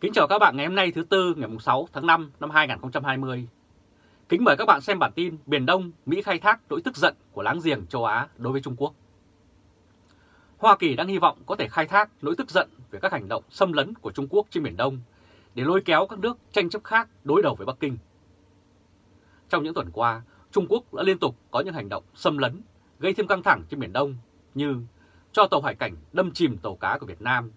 Kính chào các bạn ngày hôm nay thứ Tư ngày 6 tháng 5 năm 2020. Kính mời các bạn xem bản tin Biển Đông, Mỹ khai thác nỗi tức giận của láng giềng châu Á đối với Trung Quốc. Hoa Kỳ đang hy vọng có thể khai thác nỗi tức giận về các hành động xâm lấn của Trung Quốc trên Biển Đông để lôi kéo các nước tranh chấp khác đối đầu với Bắc Kinh. Trong những tuần qua, Trung Quốc đã liên tục có những hành động xâm lấn gây thêm căng thẳng trên Biển Đông như cho tàu hải cảnh đâm chìm tàu cá của Việt Nam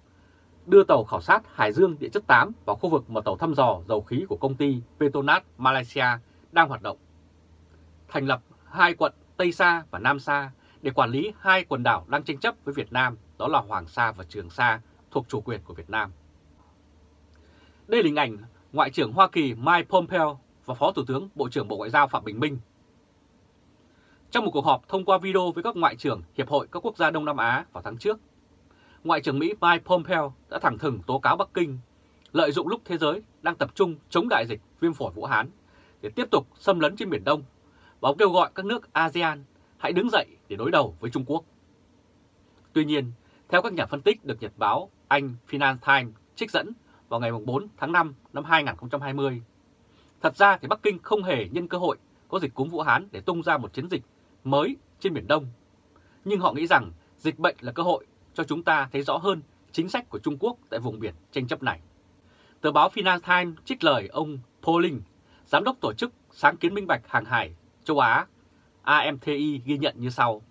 đưa tàu khảo sát Hải Dương địa chất 8 vào khu vực mà tàu thăm dò dầu khí của công ty Petronas Malaysia đang hoạt động. Thành lập hai quận Tây Sa và Nam Sa để quản lý hai quần đảo đang tranh chấp với Việt Nam, đó là Hoàng Sa và Trường Sa thuộc chủ quyền của Việt Nam. Đây là hình ảnh Ngoại trưởng Hoa Kỳ Mike Pompeo và Phó Thủ tướng Bộ trưởng Bộ Ngoại giao Phạm Bình Minh. Trong một cuộc họp thông qua video với các ngoại trưởng Hiệp hội các quốc gia Đông Nam Á vào tháng trước, Ngoại trưởng Mỹ Mike Pompeo đã thẳng thừng tố cáo Bắc Kinh lợi dụng lúc thế giới đang tập trung chống đại dịch viêm phổi Vũ Hán để tiếp tục xâm lấn trên Biển Đông và ông kêu gọi các nước ASEAN hãy đứng dậy để đối đầu với Trung Quốc. Tuy nhiên, theo các nhà phân tích được Nhật báo Anh Financial Times trích dẫn vào ngày 4 tháng 5 năm 2020, thật ra thì Bắc Kinh không hề nhân cơ hội có dịch cúm Vũ Hán để tung ra một chiến dịch mới trên Biển Đông. Nhưng họ nghĩ rằng dịch bệnh là cơ hội cho chúng ta thấy rõ hơn chính sách của Trung Quốc tại vùng biển tranh chấp này. Tờ báo Financial Times trích lời ông Pauling, giám đốc tổ chức sáng kiến minh bạch hàng hải châu Á AMTI ghi nhận như sau.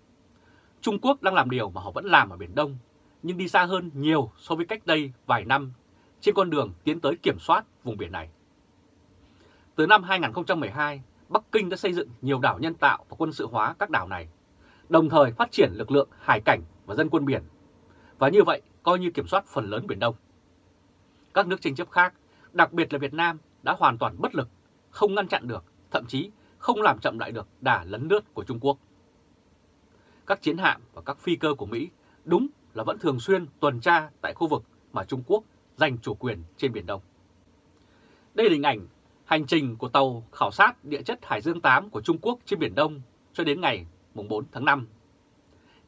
Trung Quốc đang làm điều mà họ vẫn làm ở Biển Đông, nhưng đi xa hơn nhiều so với cách đây vài năm trên con đường tiến tới kiểm soát vùng biển này. Từ năm 2012, Bắc Kinh đã xây dựng nhiều đảo nhân tạo và quân sự hóa các đảo này, đồng thời phát triển lực lượng hải cảnh và dân quân biển và như vậy coi như kiểm soát phần lớn Biển Đông. Các nước tranh chấp khác, đặc biệt là Việt Nam, đã hoàn toàn bất lực, không ngăn chặn được, thậm chí không làm chậm lại được đà lấn lướt của Trung Quốc. Các chiến hạm và các phi cơ của Mỹ đúng là vẫn thường xuyên tuần tra tại khu vực mà Trung Quốc giành chủ quyền trên Biển Đông. Đây là hình ảnh hành trình của tàu khảo sát địa chất Hải Dương 8 của Trung Quốc trên Biển Đông cho đến ngày 4 tháng 5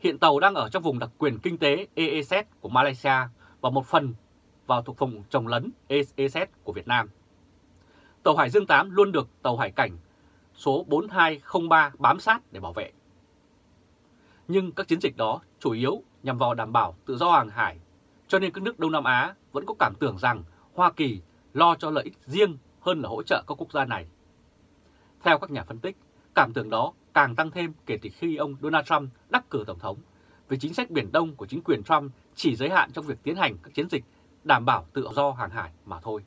Hiện tàu đang ở trong vùng đặc quyền kinh tế EEZ của Malaysia và một phần vào thuộc vùng trồng lấn EEZ của Việt Nam. Tàu Hải Dương 8 luôn được tàu hải cảnh số 4203 bám sát để bảo vệ. Nhưng các chiến dịch đó chủ yếu nhằm vào đảm bảo tự do hàng hải, cho nên các nước Đông Nam Á vẫn có cảm tưởng rằng Hoa Kỳ lo cho lợi ích riêng hơn là hỗ trợ các quốc gia này. Theo các nhà phân tích, cảm tưởng đó càng tăng thêm kể từ khi ông Donald Trump đắc cử Tổng thống, vì chính sách Biển Đông của chính quyền Trump chỉ giới hạn trong việc tiến hành các chiến dịch đảm bảo tự do hàng hải mà thôi.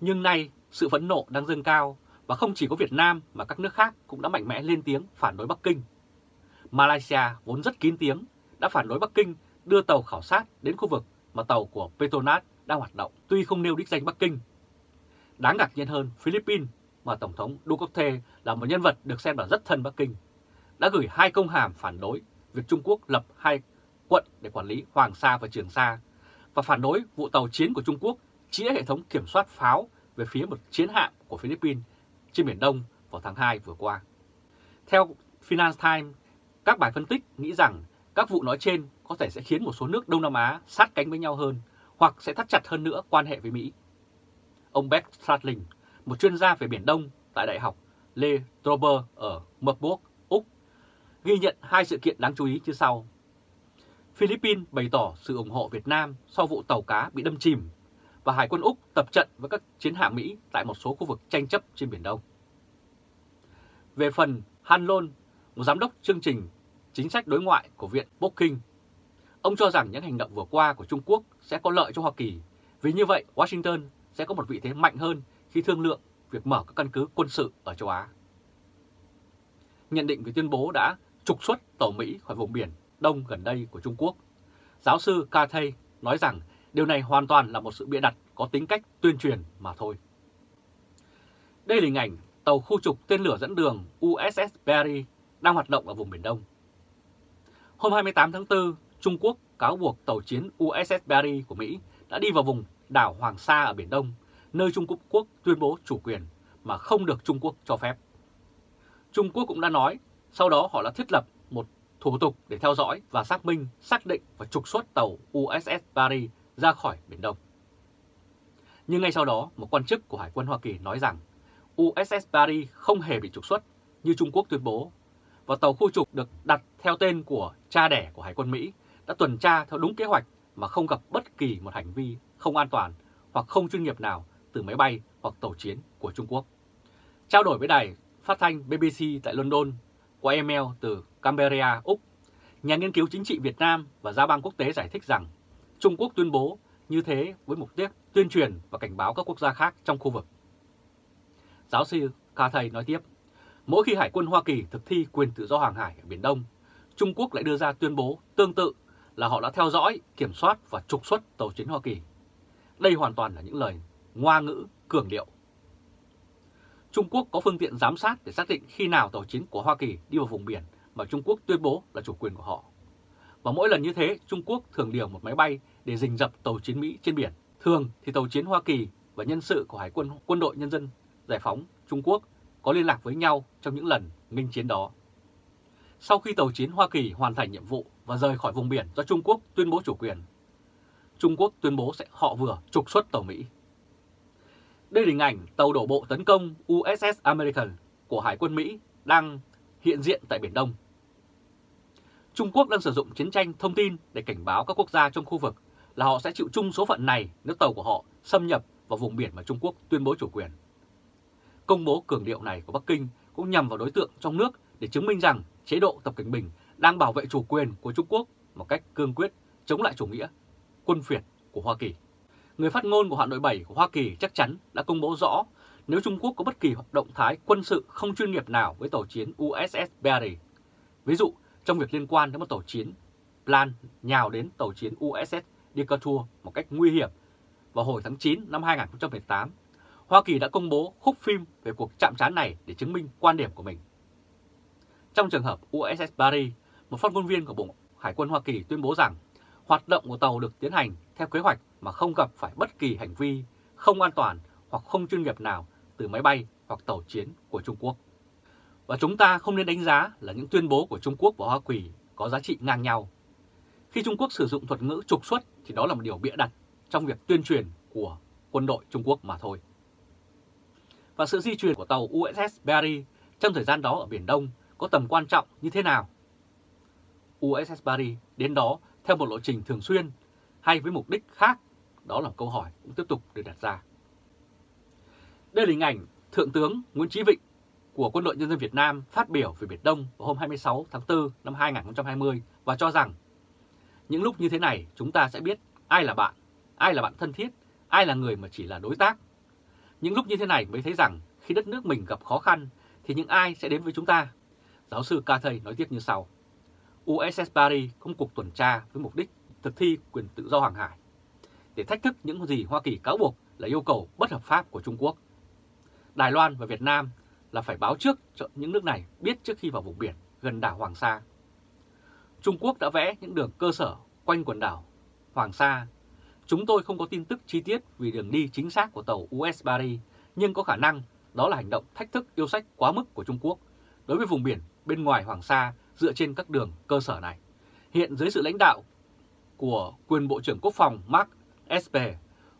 Nhưng nay, sự phẫn nộ đang dâng cao và không chỉ có Việt Nam mà các nước khác cũng đã mạnh mẽ lên tiếng phản đối Bắc Kinh. Malaysia vốn rất kín tiếng đã phản đối Bắc Kinh đưa tàu khảo sát đến khu vực mà tàu của Petronas đang hoạt động tuy không nêu đích danh Bắc Kinh. Đáng ngạc nhiên hơn, Philippines mà Tổng thống Duterte là một nhân vật được xem là rất thân Bắc Kinh, đã gửi hai công hàm phản đối việc Trung Quốc lập hai quận để quản lý Hoàng Sa và Trường Sa và phản đối vụ tàu chiến của Trung Quốc chĩa hệ thống kiểm soát pháo về phía một chiến hạm của Philippines trên Biển Đông vào tháng 2 vừa qua. Theo Financial Times, các bài phân tích nghĩ rằng các vụ nói trên có thể sẽ khiến một số nước Đông Nam Á sát cánh với nhau hơn hoặc sẽ thắt chặt hơn nữa quan hệ với Mỹ. Ông Beth Stradling, một chuyên gia về Biển Đông tại Đại học Le Trober ở Marburg, Úc, ghi nhận hai sự kiện đáng chú ý như sau. Philippines bày tỏ sự ủng hộ Việt Nam sau vụ tàu cá bị đâm chìm và Hải quân Úc tập trận với các chiến hạm Mỹ tại một số khu vực tranh chấp trên Biển Đông. Về phần Han Lon, một giám đốc chương trình chính sách đối ngoại của Viện Booking, ông cho rằng những hành động vừa qua của Trung Quốc sẽ có lợi cho Hoa Kỳ, vì như vậy Washington sẽ có một vị thế mạnh hơn khi thương lượng việc mở các căn cứ quân sự ở châu Á. Nhận định về tuyên bố đã trục xuất tàu Mỹ khỏi vùng biển đông gần đây của Trung Quốc, giáo sư Cathay nói rằng điều này hoàn toàn là một sự bịa đặt có tính cách tuyên truyền mà thôi. Đây là hình ảnh tàu khu trục tên lửa dẫn đường USS Perry đang hoạt động ở vùng Biển Đông. Hôm 28 tháng 4, Trung Quốc cáo buộc tàu chiến USS Perry của Mỹ đã đi vào vùng đảo Hoàng Sa ở Biển Đông nơi Trung Quốc tuyên bố chủ quyền mà không được Trung Quốc cho phép. Trung Quốc cũng đã nói, sau đó họ đã thiết lập một thủ tục để theo dõi và xác minh, xác định và trục xuất tàu USS Paris ra khỏi Biển Đông. Nhưng ngay sau đó, một quan chức của Hải quân Hoa Kỳ nói rằng USS Paris không hề bị trục xuất như Trung Quốc tuyên bố, và tàu khu trục được đặt theo tên của cha đẻ của Hải quân Mỹ đã tuần tra theo đúng kế hoạch mà không gặp bất kỳ một hành vi không an toàn hoặc không chuyên nghiệp nào từ máy bay hoặc tàu chiến của Trung Quốc. Trao đổi với đài phát thanh BBC tại London qua email từ Canberra, Úc, nhà nghiên cứu chính trị Việt Nam và gia bang quốc tế giải thích rằng Trung Quốc tuyên bố như thế với mục đích tuyên truyền và cảnh báo các quốc gia khác trong khu vực. Giáo sư Cathay nói tiếp, mỗi khi Hải quân Hoa Kỳ thực thi quyền tự do hàng hải ở Biển Đông, Trung Quốc lại đưa ra tuyên bố tương tự là họ đã theo dõi, kiểm soát và trục xuất tàu chiến Hoa Kỳ. Đây hoàn toàn là những lời ngoa ngữ, cường điệu. Trung Quốc có phương tiện giám sát để xác định khi nào tàu chiến của Hoa Kỳ đi vào vùng biển mà Trung Quốc tuyên bố là chủ quyền của họ. Và mỗi lần như thế, Trung Quốc thường điều một máy bay để rình rập tàu chiến Mỹ trên biển. Thường thì tàu chiến Hoa Kỳ và nhân sự của Hải quân Quân đội Nhân dân Giải phóng Trung Quốc có liên lạc với nhau trong những lần nghênh chiến đó. Sau khi tàu chiến Hoa Kỳ hoàn thành nhiệm vụ và rời khỏi vùng biển do Trung Quốc tuyên bố chủ quyền, Trung Quốc tuyên bố sẽ họ vừa trục xuất tàu Mỹ. Đây là hình ảnh tàu đổ bộ tấn công USS American của Hải quân Mỹ đang hiện diện tại Biển Đông. Trung Quốc đang sử dụng chiến tranh thông tin để cảnh báo các quốc gia trong khu vực là họ sẽ chịu chung số phận này nếu tàu của họ xâm nhập vào vùng biển mà Trung Quốc tuyên bố chủ quyền. Công bố cường điệu này của Bắc Kinh cũng nhằm vào đối tượng trong nước để chứng minh rằng chế độ Tập Cảnh Bình đang bảo vệ chủ quyền của Trung Quốc một cách cương quyết chống lại chủ nghĩa quân phiệt của Hoa Kỳ. Người phát ngôn của Hạm đội 7 của Hoa Kỳ chắc chắn đã công bố rõ nếu Trung Quốc có bất kỳ động thái quân sự không chuyên nghiệp nào với tàu chiến USS Barry. ví dụ trong việc liên quan đến một tàu chiến Plan nhào đến tàu chiến USS Decatur một cách nguy hiểm vào hồi tháng 9 năm 2018, Hoa Kỳ đã công bố khúc phim về cuộc chạm trán này để chứng minh quan điểm của mình. Trong trường hợp USS Barry, một phát ngôn viên của Bộ Hải quân Hoa Kỳ tuyên bố rằng hoạt động của tàu được tiến hành theo kế hoạch mà không gặp phải bất kỳ hành vi không an toàn hoặc không chuyên nghiệp nào từ máy bay hoặc tàu chiến của Trung Quốc. Và chúng ta không nên đánh giá là những tuyên bố của Trung Quốc và Hoa Kỳ có giá trị ngang nhau. Khi Trung Quốc sử dụng thuật ngữ trục xuất thì đó là một điều bịa đặt trong việc tuyên truyền của quân đội Trung Quốc mà thôi. Và sự di chuyển của tàu USS Barry trong thời gian đó ở Biển Đông có tầm quan trọng như thế nào? USS Barry đến đó theo một lộ trình thường xuyên hay với mục đích khác? Đó là câu hỏi cũng tiếp tục được đặt ra. Đây là hình ảnh Thượng tướng Nguyễn Chí Vịnh của Quân đội Nhân dân Việt Nam phát biểu về Biển Đông vào hôm 26 tháng 4 năm 2020 và cho rằng những lúc như thế này chúng ta sẽ biết ai là bạn, ai là bạn thân thiết, ai là người mà chỉ là đối tác. Những lúc như thế này mới thấy rằng khi đất nước mình gặp khó khăn thì những ai sẽ đến với chúng ta. Giáo sư Cathay nói tiếp như sau. USS Paris có một cuộc tuần tra với mục đích thực thi quyền tự do hàng hải để thách thức những gì Hoa Kỳ cáo buộc là yêu cầu bất hợp pháp của Trung Quốc. Đài Loan và Việt Nam là phải báo trước cho những nước này biết trước khi vào vùng biển gần đảo Hoàng Sa. Trung Quốc đã vẽ những đường cơ sở quanh quần đảo Hoàng Sa. Chúng tôi không có tin tức chi tiết vì đường đi chính xác của tàu US Barry, nhưng có khả năng đó là hành động thách thức yêu sách quá mức của Trung Quốc đối với vùng biển bên ngoài Hoàng Sa dựa trên các đường cơ sở này. Hiện dưới sự lãnh đạo của quyền Bộ trưởng Quốc phòng Mark SP,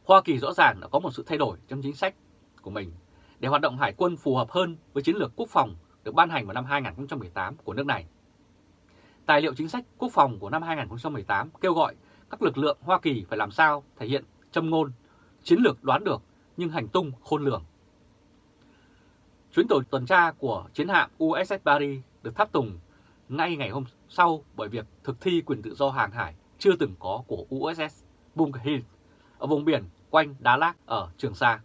Hoa Kỳ rõ ràng đã có một sự thay đổi trong chính sách của mình để hoạt động hải quân phù hợp hơn với chiến lược quốc phòng được ban hành vào năm 2018 của nước này. Tài liệu chính sách quốc phòng của năm 2018 kêu gọi các lực lượng Hoa Kỳ phải làm sao thể hiện châm ngôn, chiến lược đoán được nhưng hành tung khôn lường. Chuyến tổ tuần tra của chiến hạm USS Barry được tháp tùng ngay ngày hôm sau bởi việc thực thi quyền tự do hàng hải chưa từng có của USS Bunker Hill ở vùng biển quanh Đá Lát ở Trường Sa.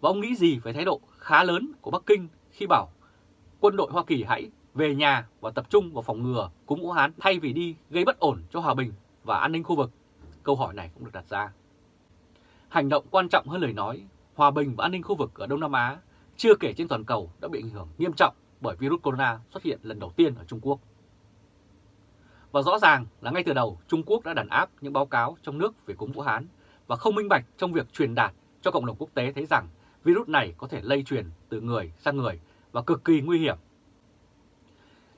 Và ông nghĩ gì về thái độ khá lớn của Bắc Kinh khi bảo quân đội Hoa Kỳ hãy về nhà và tập trung vào phòng ngừa cúm Vũ Hán thay vì đi gây bất ổn cho hòa bình và an ninh khu vực? Câu hỏi này cũng được đặt ra. Hành động quan trọng hơn lời nói, hòa bình và an ninh khu vực ở Đông Nam Á, chưa kể trên toàn cầu đã bị ảnh hưởng nghiêm trọng bởi virus corona xuất hiện lần đầu tiên ở Trung Quốc. Và rõ ràng là ngay từ đầu, Trung Quốc đã đàn áp những báo cáo trong nước về cúm Vũ Hán và không minh bạch trong việc truyền đạt cho cộng đồng quốc tế thấy rằng virus này có thể lây truyền từ người sang người và cực kỳ nguy hiểm.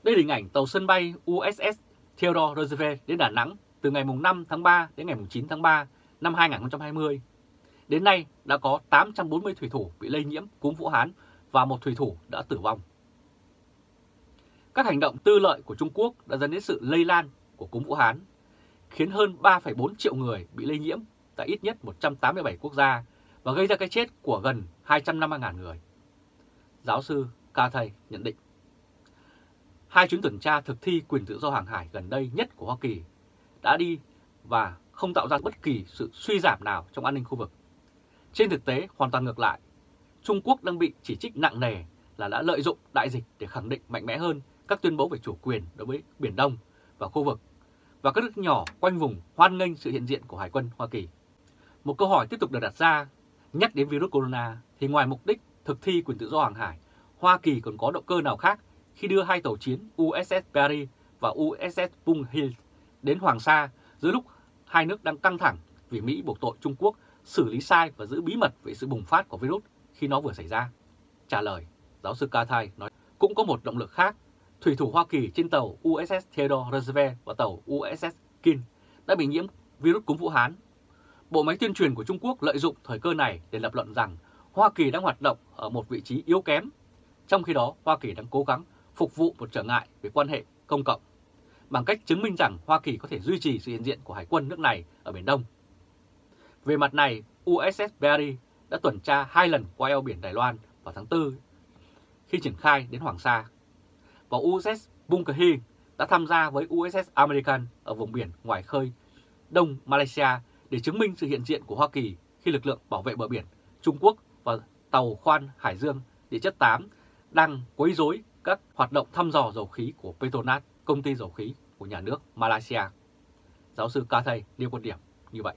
Đây là hình ảnh tàu sân bay USS Theodore Roosevelt đến Đà Nẵng từ ngày 5 tháng 3 đến ngày 9 tháng 3 năm 2020. Đến nay đã có 840 thủy thủ bị lây nhiễm cúm Vũ Hán và một thủy thủ đã tử vong. Các hành động tư lợi của Trung Quốc đã dẫn đến sự lây lan của cúm Vũ Hán, khiến hơn 3,4 triệu người bị lây nhiễm tại ít nhất 187 quốc gia và gây ra cái chết của gần 250.000 người. Giáo sư ca thầy nhận định. Hai chuyến tuần tra thực thi quyền tự do hàng hải gần đây nhất của Hoa Kỳ đã đi và không tạo ra bất kỳ sự suy giảm nào trong an ninh khu vực. Trên thực tế, hoàn toàn ngược lại, Trung Quốc đang bị chỉ trích nặng nề là đã lợi dụng đại dịch để khẳng định mạnh mẽ hơn các tuyên bố về chủ quyền đối với Biển Đông và khu vực, và các nước nhỏ quanh vùng hoan nghênh sự hiện diện của Hải quân Hoa Kỳ. Một câu hỏi tiếp tục được đặt ra, nhắc đến virus corona thì ngoài mục đích thực thi quyền tự do hàng hải, Hoa Kỳ còn có động cơ nào khác khi đưa hai tàu chiến USS Perry và USS Pung Hill đến Hoàng Sa giữa lúc hai nước đang căng thẳng vì Mỹ buộc tội Trung Quốc xử lý sai và giữ bí mật về sự bùng phát của virus khi nó vừa xảy ra? Trả lời, giáo sư Kathai nói cũng có một động lực khác. Thủy thủ Hoa Kỳ trên tàu USS Theodore Roosevelt và tàu USS King đã bị nhiễm virus cúm Vũ Hán. Bộ máy tuyên truyền của Trung Quốc lợi dụng thời cơ này để lập luận rằng Hoa Kỳ đang hoạt động ở một vị trí yếu kém. Trong khi đó, Hoa Kỳ đang cố gắng phục vụ một trở ngại về quan hệ công cộng bằng cách chứng minh rằng Hoa Kỳ có thể duy trì sự hiện diện của hải quân nước này ở Biển Đông. Về mặt này, USS Barry đã tuần tra hai lần qua eo biển Đài Loan vào tháng 4 khi triển khai đến Hoàng Sa. Và USS Bunker Hill đã tham gia với USS American ở vùng biển ngoài khơi Đông Malaysia để chứng minh sự hiện diện của Hoa Kỳ khi lực lượng bảo vệ bờ biển Trung Quốc và tàu khoan Hải Dương địa chất 8 đang quấy rối các hoạt động thăm dò dầu khí của Petronas, công ty dầu khí của nhà nước Malaysia. Giáo sư Cathay nêu quan điểm như vậy.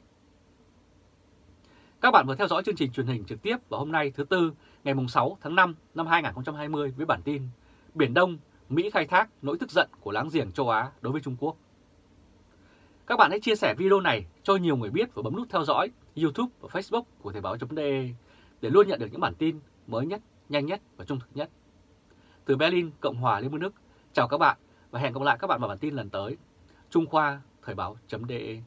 Các bạn vừa theo dõi chương trình truyền hình trực tiếp vào hôm nay thứ Tư ngày 6 tháng 5 năm 2020 với bản tin Biển Đông, Mỹ khai thác nỗi tức giận của láng giềng châu Á đối với Trung Quốc. Các bạn hãy chia sẻ video này cho nhiều người biết và bấm nút theo dõi YouTube và Facebook của Thời báo.de để luôn nhận được những bản tin mới nhất, nhanh nhất và trung thực nhất. Từ Berlin, Cộng hòa Liên bang Đức, chào các bạn và hẹn gặp lại các bạn vào bản tin lần tới. Trung Khoa, Thời báo.de